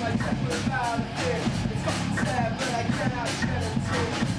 my temper around here. It's coming sad, but I cannot shed a tear.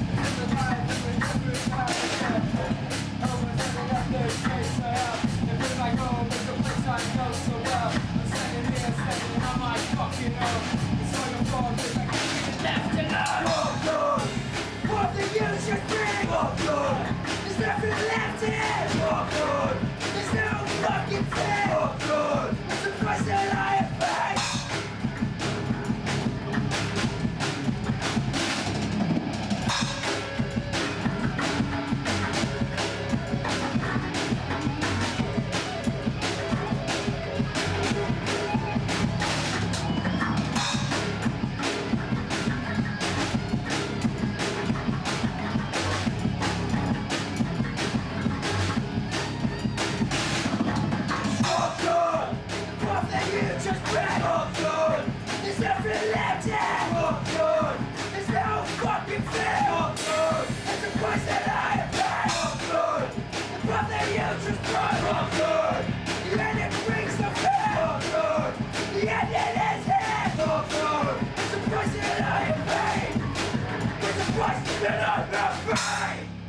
should I not fight?